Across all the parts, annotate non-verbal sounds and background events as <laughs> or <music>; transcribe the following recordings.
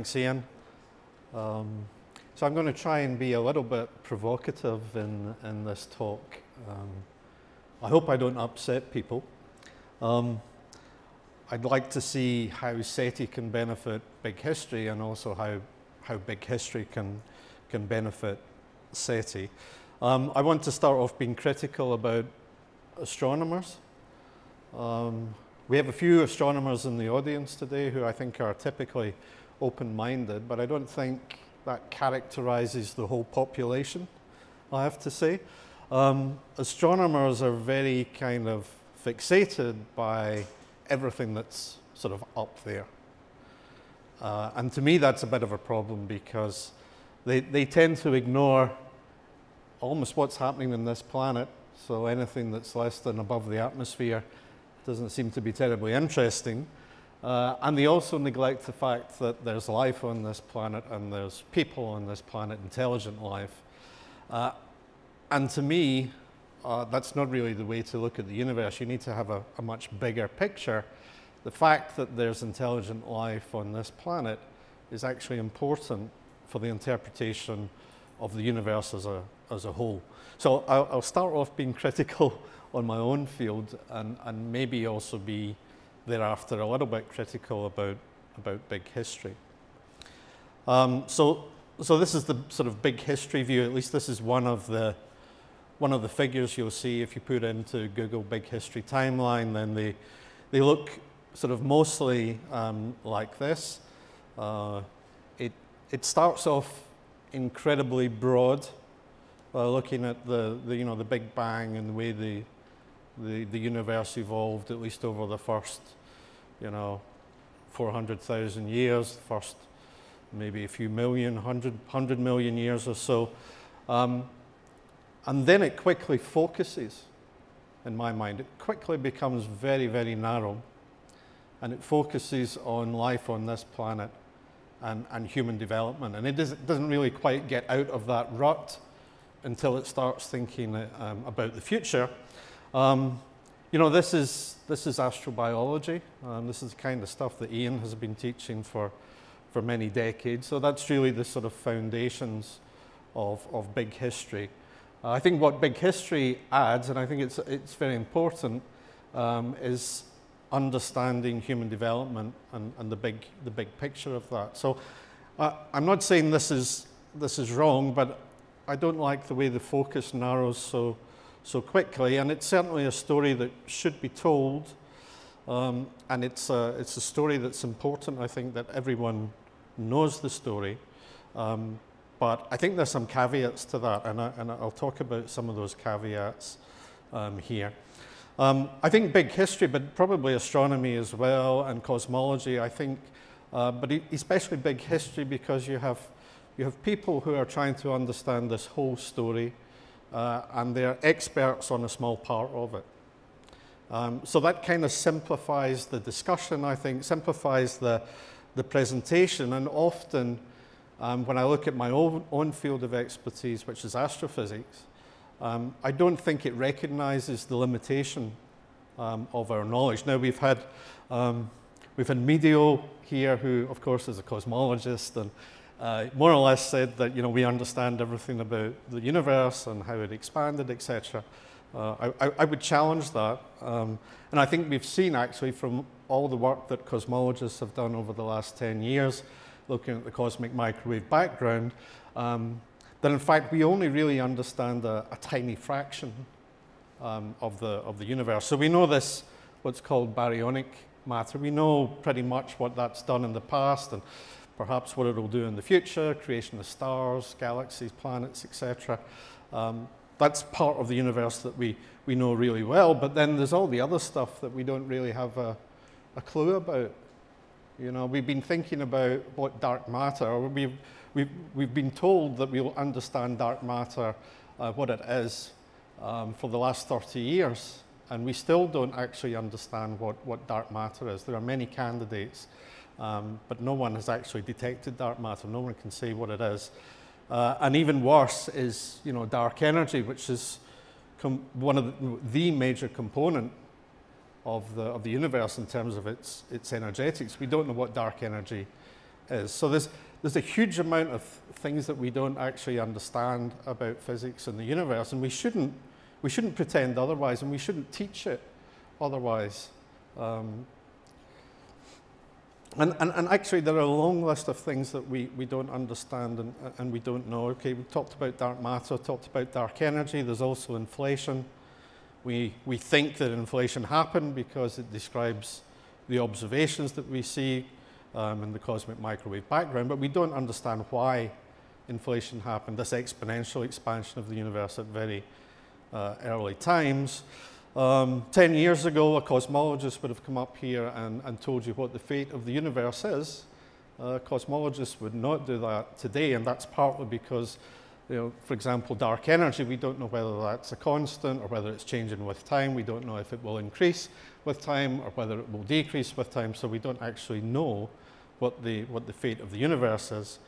Thanks, Ian. Um, so I'm going to try and be a little bit provocative in, in this talk. Um, I hope I don't upset people. Um, I'd like to see how SETI can benefit big history and also how, how big history can, can benefit SETI. Um, I want to start off being critical about astronomers. Um, we have a few astronomers in the audience today who I think are typically open-minded, but I don't think that characterizes the whole population, I have to say. Um, astronomers are very kind of fixated by everything that's sort of up there. Uh, and to me, that's a bit of a problem because they, they tend to ignore almost what's happening in this planet. So anything that's less than above the atmosphere doesn't seem to be terribly interesting. Uh, and they also neglect the fact that there's life on this planet and there's people on this planet, intelligent life. Uh, and to me, uh, that's not really the way to look at the universe. You need to have a, a, much bigger picture. The fact that there's intelligent life on this planet is actually important for the interpretation of the universe as a, as a whole. So I'll, I'll start off being <laughs> critical on my own field and, and maybe also be thereafter a little bit critical about, about big history. Um, so, so this is the sort of big history view, at least this is one of the, one of the figures you'll see if you put into Google Big History Timeline, then they, they look sort of mostly um, like this. Uh, it, it starts off incredibly broad, uh, looking at the, the, you know, the Big Bang and the way the, the, the universe evolved, at least over the first, you know, 400,000 years, first maybe a few million, 100, 100 million years or so. Um, and then it quickly focuses, in my mind. It quickly becomes very, very narrow. And it focuses on life on this planet and, and human development. And it doesn't, doesn't really quite get out of that rut until it starts thinking um, about the future. Um, you know, this is, this is astrobiology. Um, this is the kind of stuff that Ian has been teaching for, for many decades. So that's really the sort of foundations of, of big history. Uh, I think what big history adds, and I think it's, it's very important, um, is understanding human development and, and the, big, the big picture of that. So uh, I'm not saying this is, this is wrong, but I don't like the way the focus narrows so, so quickly, and it's certainly a story that should be told, um, and it's a, it's a story that's important. I think that everyone knows the story, um, but I think there's some caveats to that, and, I, and I'll talk about some of those caveats um, here. Um, I think big history, but probably astronomy as well, and cosmology, I think, uh, but especially big history because you have, you have people who are trying to understand this whole story uh, and they're experts on a small part of it. Um, so that kind of simplifies the discussion, I think, simplifies the, the presentation, and often um, when I look at my own, own, field of expertise, which is astrophysics, um, I don't think it recognizes the limitation um, of our knowledge. Now, we've had, um, we've had Amedeo here, who, of course, is a cosmologist, and uh, more or less said that you know we understand everything about the universe and how it expanded, etc. Uh, I, I, would challenge that, um, and I think we've seen actually from all the work that cosmologists have done over the last 10 years, looking at the cosmic microwave background, um, that in fact we only really understand a, a tiny fraction um, of, the, of the universe. So we know this, what's called baryonic matter. We know pretty much what that's done in the past and perhaps what it'll do in the future, creation of stars, galaxies, planets, etc. Um, that's part of the universe that we, we know really well, but then there's all the other stuff that we don't really have a, a clue about. You know, we've been thinking about what dark matter, we've, we've, we've been told that we'll understand dark matter, uh, what it is, um, for the last 30 years, and we still don't actually understand what, what dark matter is. There are many candidates um, but no one has actually detected dark matter. No one can say what it is. Uh, and even worse is, you know, dark energy, which is one of the, the, major component of the, of the universe in terms of its, its energetics. We don't know what dark energy is. So there's, there's a huge amount of things that we don't actually understand about physics and the universe, and we shouldn't, we shouldn't pretend otherwise, and we shouldn't teach it otherwise. Um, and, and, and, actually, there are a long list of things that we, we don't understand and, and we don't know. Okay, we talked about dark matter, talked about dark energy. There's also inflation. We, we think that inflation happened because it describes the observations that we see um, in the cosmic microwave background, but we don't understand why inflation happened, this exponential expansion of the universe at very uh, early times. Um, 10 years ago, a cosmologist would have come up here and, and told you what the fate of the universe is. Uh, cosmologists would not do that today, and that's partly because, you know, for example, dark energy, we don't know whether that's a constant or whether it's changing with time. We don't know if it will increase with time or whether it will decrease with time, so we don't actually know what the, what the fate of the universe is.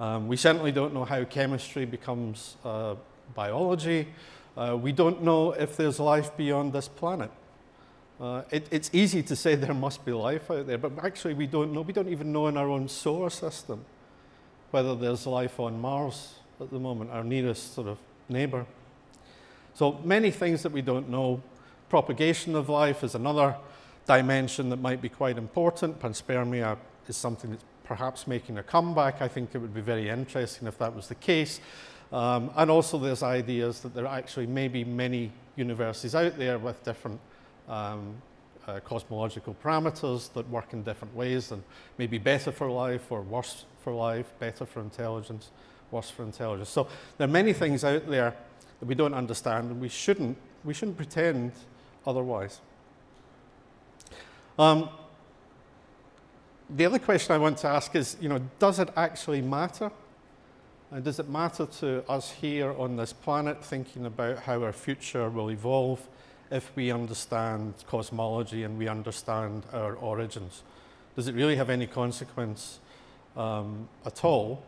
Um, we certainly don't know how chemistry becomes uh, biology. Uh, we don't know if there's life beyond this planet. Uh, it, it's easy to say there must be life out there, but actually we don't know. We don't even know in our own solar system whether there's life on Mars at the moment, our nearest sort of neighbor. So many things that we don't know. Propagation of life is another dimension that might be quite important. Panspermia is something that's perhaps making a comeback. I think it would be very interesting if that was the case. Um, and also there's ideas that there are actually may be many universities out there with different um, uh, cosmological parameters that work in different ways and maybe better for life or worse for life, better for intelligence, worse for intelligence. So there are many things out there that we don't understand and we shouldn't, we shouldn't pretend otherwise. Um, the other question I want to ask is, you know, does it actually matter? And does it matter to us here on this planet thinking about how our future will evolve if we understand cosmology and we understand our origins? Does it really have any consequence um, at all?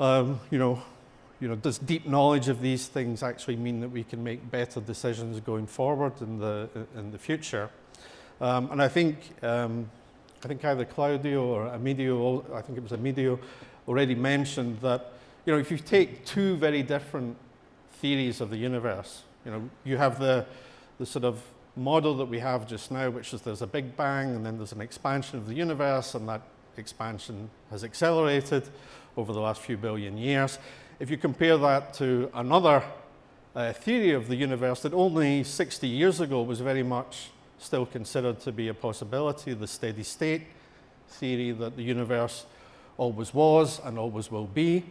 Um, you know, you know, does deep knowledge of these things actually mean that we can make better decisions going forward in the in the future? Um, and I think um, I think either Claudio or Amedeo, I think it was Amedeo, already mentioned that, you know, if you take two very different theories of the universe, you know, you have the, the sort of model that we have just now, which is there's a big bang and then there's an expansion of the universe and that expansion has accelerated over the last few billion years. If you compare that to another uh, theory of the universe that only 60 years ago was very much still considered to be a possibility, the steady state theory that the universe always was and always will be.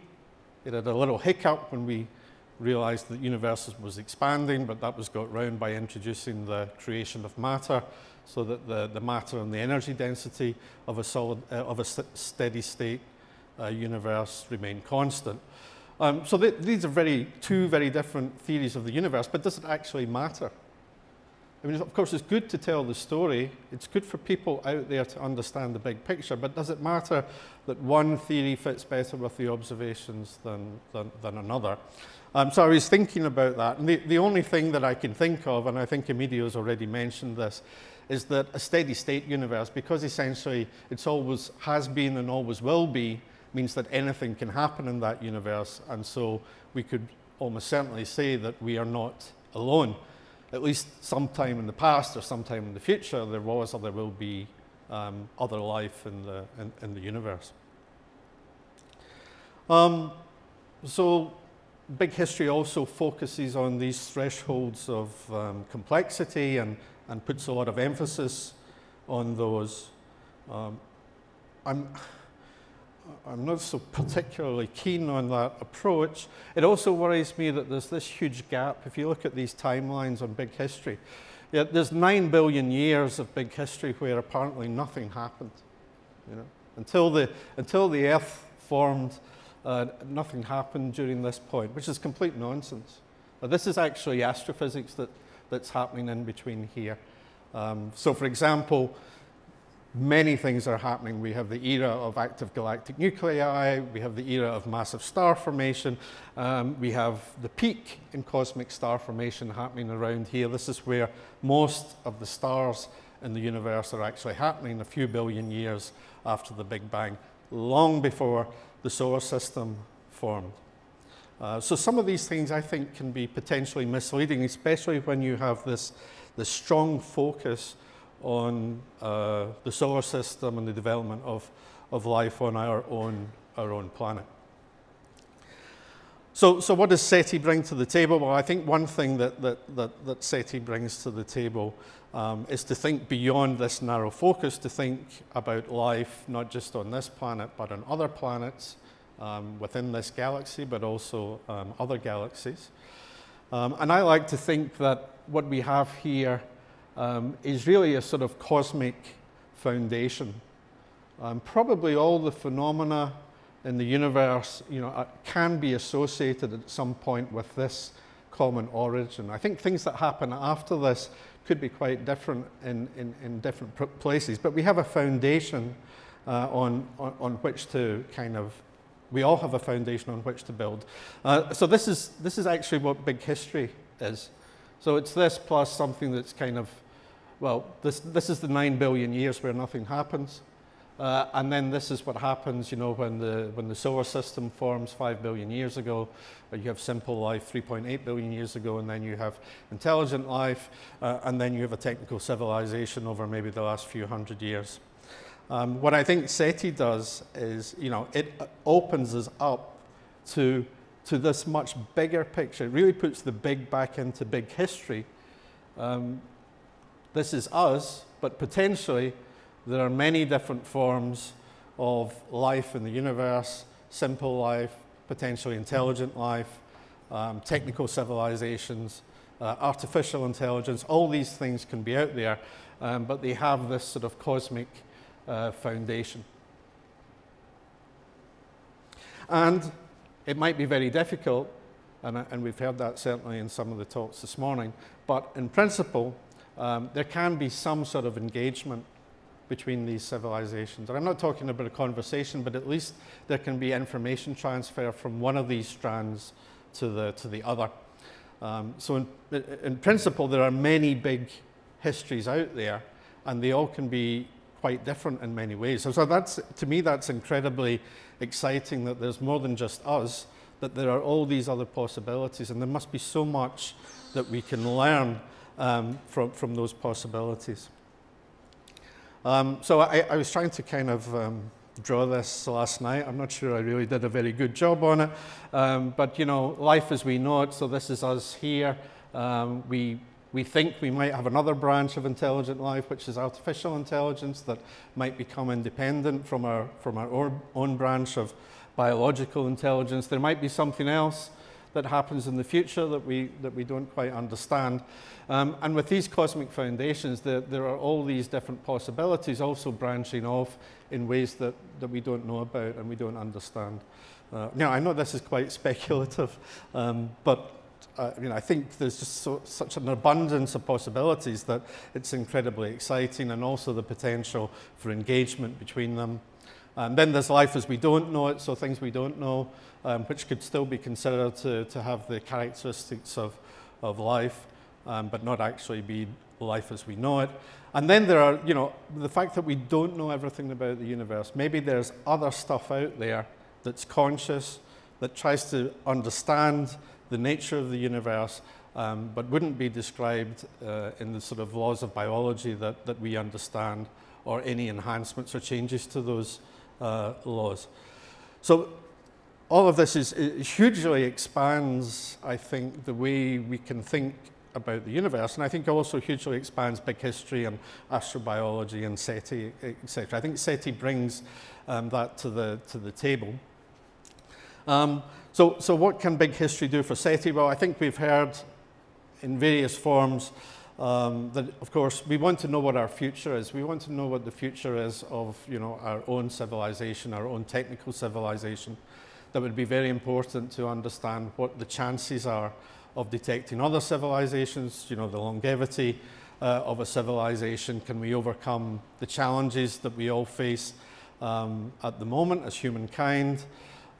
It had a little hiccup when we realized that the universe was expanding, but that was got round by introducing the creation of matter so that the, the matter and the energy density of a, solid, uh, of a st steady state uh, universe remain constant. Um, so th these are very, two very different theories of the universe, but does it actually matter? I mean, of course, it's good to tell the story. It's good for people out there to understand the big picture, but does it matter that one theory fits better with the observations than, than, than another? Um, so I was thinking about that, and the, the only thing that I can think of, and I think has already mentioned this, is that a steady state universe, because essentially it's always has been and always will be, means that anything can happen in that universe, and so we could almost certainly say that we are not alone at least sometime in the past or sometime in the future, there was or there will be um, other life in the, in, in the universe. Um, so big history also focuses on these thresholds of um, complexity and, and puts a lot of emphasis on those. Um, I'm, I'm not so particularly keen on that approach. It also worries me that there's this huge gap. If you look at these timelines on big history, yeah, there's nine billion years of big history where apparently nothing happened. You know, until the until the Earth formed, uh, nothing happened during this point, which is complete nonsense. Now, this is actually astrophysics that, that's happening in between here. Um, so, for example, many things are happening. We have the era of active galactic nuclei, we have the era of massive star formation, um, we have the peak in cosmic star formation happening around here. This is where most of the stars in the universe are actually happening a few billion years after the Big Bang, long before the solar system formed. Uh, so some of these things I think can be potentially misleading, especially when you have this, this strong focus on uh, the solar system and the development of, of life on our own, our own planet. So, so what does SETI bring to the table? Well, I think one thing that, that, that, that SETI brings to the table um, is to think beyond this narrow focus, to think about life not just on this planet, but on other planets um, within this galaxy, but also um, other galaxies. Um, and I like to think that what we have here um, is really a sort of cosmic foundation. Um, probably all the phenomena in the universe, you know, uh, can be associated at some point with this common origin. I think things that happen after this could be quite different in, in, in different places, but we have a foundation uh, on, on, on, which to kind of, we all have a foundation on which to build. Uh, so this is, this is actually what big history is. So it's this plus something that's kind of, well, this, this is the nine billion years where nothing happens. Uh, and then this is what happens, you know, when the, when the solar system forms 5 billion years ago. Uh, you have simple life 3.8 billion years ago, and then you have intelligent life, uh, and then you have a technical civilization over maybe the last few hundred years. Um, what I think SETI does is, you know, it opens us up to, to this much bigger picture. It really puts the big back into big history. Um, this is us, but potentially there are many different forms of life in the universe simple life, potentially intelligent life, um, technical civilizations, uh, artificial intelligence. All these things can be out there, um, but they have this sort of cosmic uh, foundation. And it might be very difficult, and, and, we've heard that certainly in some of the talks this morning, but in principle, um, there can be some sort of engagement between these civilizations. And I'm not talking about a conversation, but at least there can be information transfer from one of these strands to the, to the other. Um, so in, in principle, there are many big histories out there, and they all can be quite different in many ways. So, so that's, to me, that's incredibly exciting that there's more than just us, that there are all these other possibilities, and there must be so much that we can learn um, from, from those possibilities. Um, so I, I, was trying to kind of um, draw this last night. I'm not sure I really did a very good job on it. Um, but, you know, life as we know it, so this is us here. Um, we, we think we might have another branch of intelligent life, which is artificial intelligence, that might become independent from our, from our own, own branch of biological intelligence. There might be something else that happens in the future that we, that we don't quite understand. Um, and with these cosmic foundations, there, there are all these different possibilities also branching off in ways that, that we don't know about and we don't understand. Uh, now, I know this is quite <laughs> speculative, um, but uh, you know, I think there's just so, such an abundance of possibilities that it's incredibly exciting and also the potential for engagement between them. And then there's life as we don't know it, so things we don't know, um, which could still be considered to, to have the characteristics of, of life, um, but not actually be life as we know it. And then there are, you know, the fact that we don't know everything about the universe. Maybe there's other stuff out there that's conscious, that tries to understand the nature of the universe, um, but wouldn't be described uh, in the sort of laws of biology that, that we understand, or any enhancements or changes to those uh, laws. So all of this is, hugely expands, I think, the way we can think about the universe, and I think also hugely expands big history and astrobiology and SETI, etc. I think SETI brings um, that to the, to the table. Um, so, so what can big history do for SETI? Well, I think we've heard in various forms um, that, of course, we want to know what our future is. We want to know what the future is of you know, our own civilization, our own technical civilization. That would be very important to understand what the chances are of detecting other civilizations, you know, the longevity uh, of a civilization. Can we overcome the challenges that we all face um, at the moment as humankind?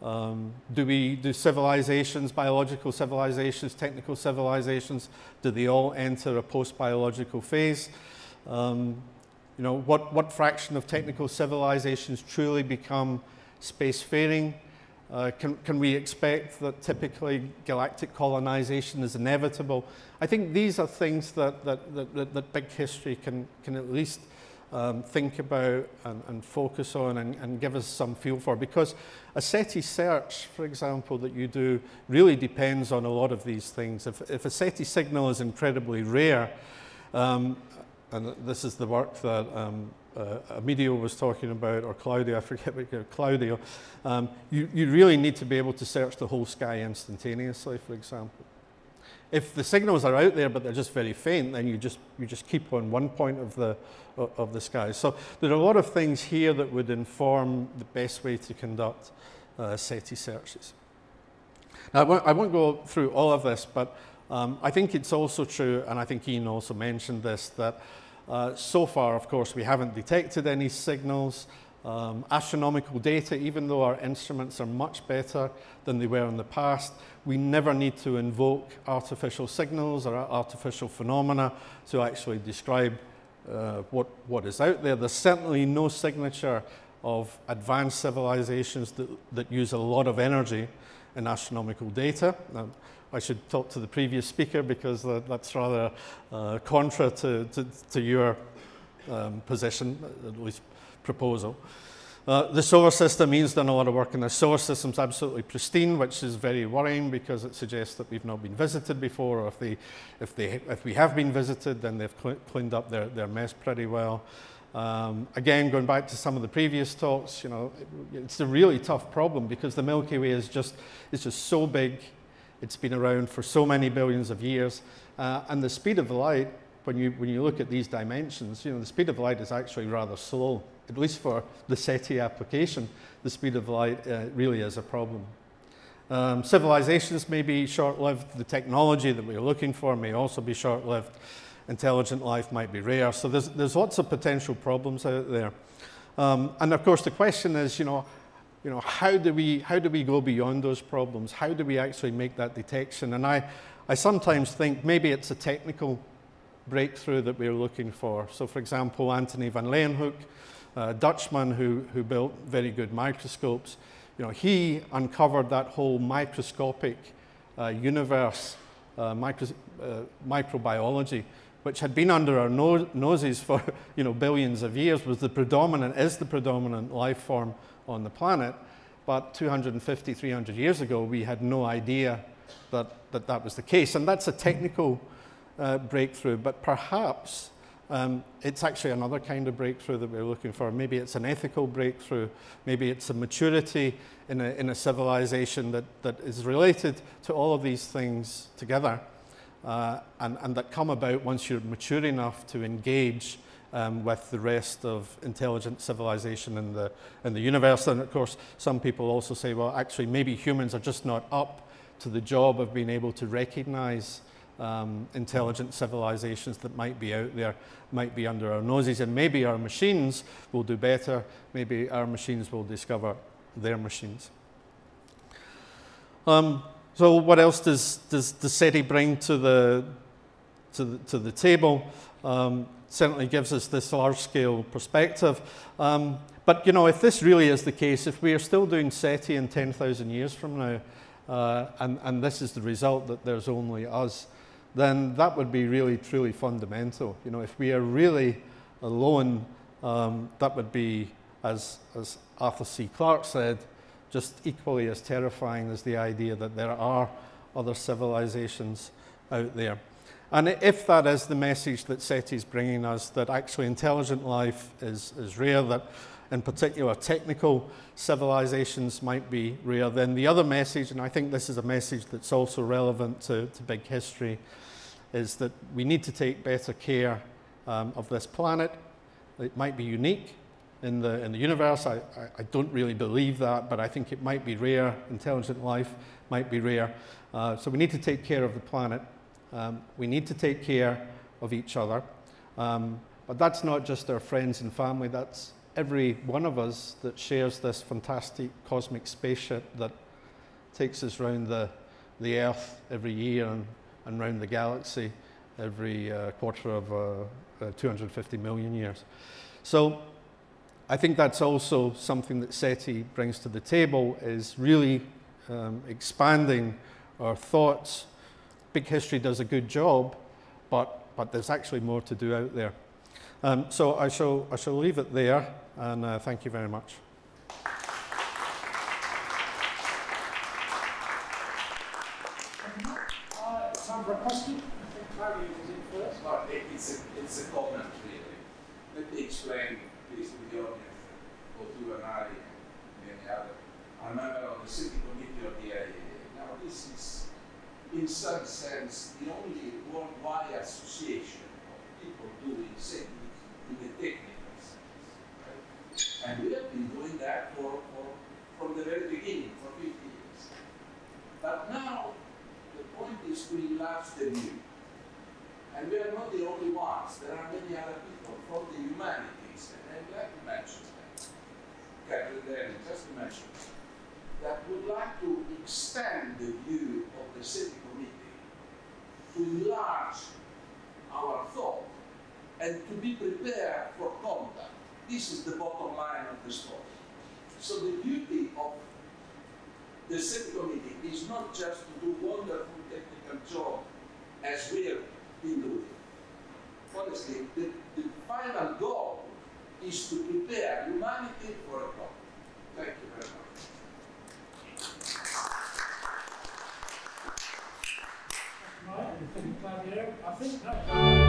Um, do we do civilizations, biological civilizations, technical civilizations, do they all enter a post-biological phase? Um, you know, what, what fraction of technical civilizations truly become spacefaring? Uh, can, can we expect that typically galactic colonization is inevitable? I think these are things that, that, that, that big history can, can at least um, think about and, and focus on and, and, give us some feel for. Because a SETI search, for example, that you do really depends on a lot of these things. If, if a SETI signal is incredibly rare, um, and this is the work that um, uh, Emilio was talking about, or Claudio, <laughs> I forget what Claudio, um, you, you really need to be able to search the whole sky instantaneously, for example. If the signals are out there but they're just very faint, then you just, you just keep on one point of the, of the sky. So there are a lot of things here that would inform the best way to conduct uh, SETI searches. Now, I won't, I won't go through all of this, but um, I think it's also true, and I think Ian also mentioned this, that uh, so far, of course, we haven't detected any signals. Um, astronomical data, even though our instruments are much better than they were in the past, we never need to invoke artificial signals or artificial phenomena to actually describe uh, what, what is out there. There's certainly no signature of advanced civilizations that, that use a lot of energy in astronomical data. Now, I should talk to the previous speaker because that, that's rather uh, contra to, to, to your um, position, at least proposal. Uh, the solar system means done a lot of work, and the solar system's absolutely pristine, which is very worrying because it suggests that we've not been visited before, or if, they, if, they, if we have been visited, then they've cl cleaned up their, their mess pretty well. Um, again, going back to some of the previous talks, you know, it, it's a really tough problem because the Milky Way is just, is just so big it's been around for so many billions of years. Uh, and the speed of light, when you, when you look at these dimensions, you know, the speed of light is actually rather slow. At least for the SETI application, the speed of light uh, really is a problem. Um, civilizations may be short-lived. The technology that we're looking for may also be short-lived. Intelligent life might be rare. So there's, there's lots of potential problems out there. Um, and of course, the question is, you know, you know, how do we, how do we go beyond those problems? How do we actually make that detection? And I, I sometimes think maybe it's a technical breakthrough that we're looking for. So for example, Antony van Leeuwenhoek, a Dutchman who, who built very good microscopes, you know, he uncovered that whole microscopic uh, universe, uh, micro, uh, microbiology, which had been under our no noses for <laughs> you know, billions of years, was the predominant, is the predominant life form on the planet. But 250, 300 years ago, we had no idea that that, that was the case. And that's a technical uh, breakthrough, but perhaps um, it's actually another kind of breakthrough that we're looking for. Maybe it's an ethical breakthrough. Maybe it's a maturity in a, in a civilization that, that is related to all of these things together uh, and, and that come about once you're mature enough to engage um, with the rest of intelligent civilization in the, in the universe. And of course, some people also say, well, actually, maybe humans are just not up to the job of being able to recognize um, intelligent civilizations that might be out there, might be under our noses. And maybe our machines will do better. Maybe our machines will discover their machines. Um, so what else does, does, does SETI bring to the, to the, to the table? Um, certainly gives us this large-scale perspective. Um, but you know, if this really is the case, if we are still doing SETI in 10,000 years from now, uh, and, and this is the result that there's only us, then that would be really, truly fundamental. You know, if we are really alone, um, that would be, as, as Arthur C. Clarke said, just equally as terrifying as the idea that there are other civilizations out there. And if that is the message that SETI is bringing us, that actually intelligent life is, is rare, that in particular technical civilizations might be rare, then the other message, and I think this is a message that's also relevant to, to big history, is that we need to take better care um, of this planet. It might be unique in the, in the universe. I, I, I, don't really believe that, but I think it might be rare. Intelligent life might be rare. Uh, so we need to take care of the planet. Um, we need to take care of each other. Um, but that's not just our friends and family, that's every one of us that shares this fantastic cosmic spaceship that takes us around the, the Earth every year and, and around the galaxy every uh, quarter of uh, uh, 250 million years. So I think that's also something that SETI brings to the table is really um, expanding our thoughts. Big History does a good job, but, but there's actually more to do out there. Um, so I shall, I shall leave it there, and uh, thank you very much. Uh, time for a question? I think Claudio was in first. Well, it, it's, a, it's a comment, really. Let me explain this to the audience, both you and I and many other. I'm a member of the SETI Committee of the IAA. Now, this is, in some sense, the only worldwide association of people doing SETI in the technical sense. Right? And we have been doing that for, for, from the very beginning, for 50 years. But now, the point is to enlarge the view. And we are not the only ones. There are many other people from the humanities, and I'd like to mention them. Catherine Daly, just to mention that would like to extend the view of the SETI to enlarge our thought and to be prepared for contact. This is the bottom line of the story. So the beauty of the subcommittee is not just to do wonderful technical job as we have been doing. Honestly, the, the final goal is to prepare humanity for a problem. Thank you. I think. No.